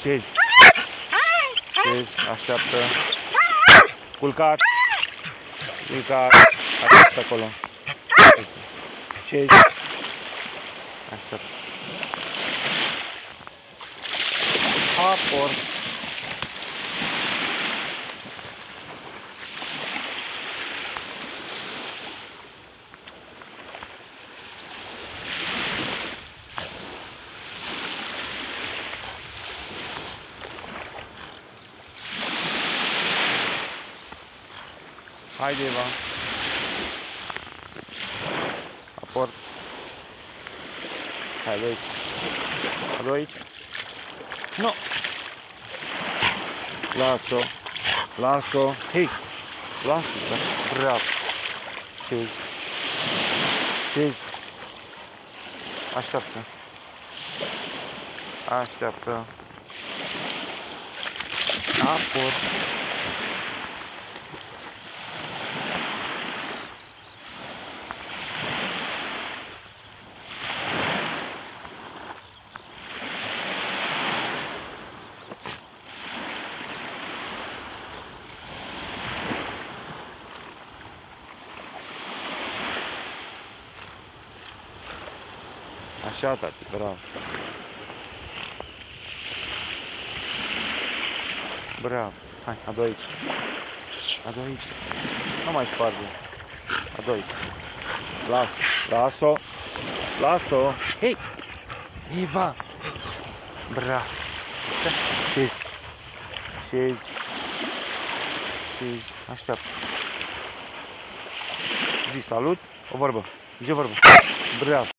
Șezi. Șezi, așteaptă. Culcat. Culcat. Așteaptă acolo. Șezi. Așteaptă. Apor. Haide, Eva. Aport. Hai, de aici. Adu aici. Nu. Las-o. Las-o. Hei. Lasă-o. Bravo. Șezi. Șezi. Așteaptă. Așteaptă. Aport. Așa, tati, bravo. Bravo. Hai, adu aici. Adu aici. Nu mai sparge. Adu aici. Las-o. Las-o. Las-o. Hei! Eva! Bravo. Șezi. Șezi. Șezi. Așteaptă. Zi salut. O vorbă. Zi o vorbă. Bravo.